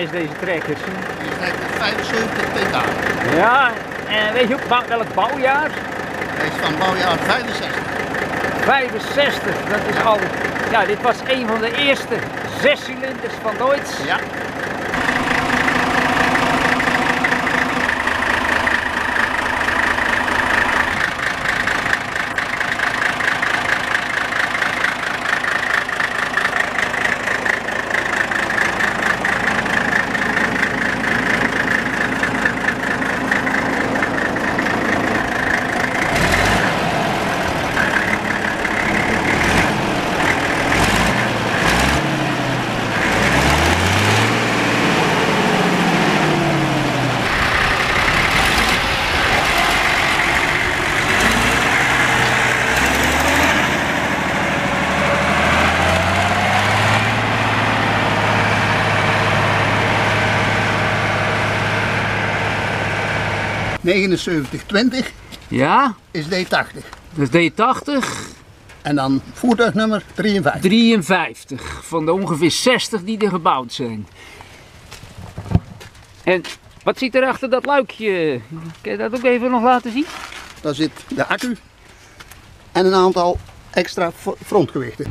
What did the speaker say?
Is deze trekker? Die trekt 75 pk. Ja, en weet je ook welk bouwjaar? Hij is van bouwjaar 65. 65, dat is al... Ja, dit was een van de eerste zescilinders van Deutz. Ja. ...79, 20 Ja, is D80. dat is D80, En dan voertuignummer 53. 53 van de ongeveer 60 die er gebouwd zijn. En wat zit er achter dat luikje? Kan je dat ook even nog laten zien? Daar zit de accu en een aantal extra fro- frontgewichten.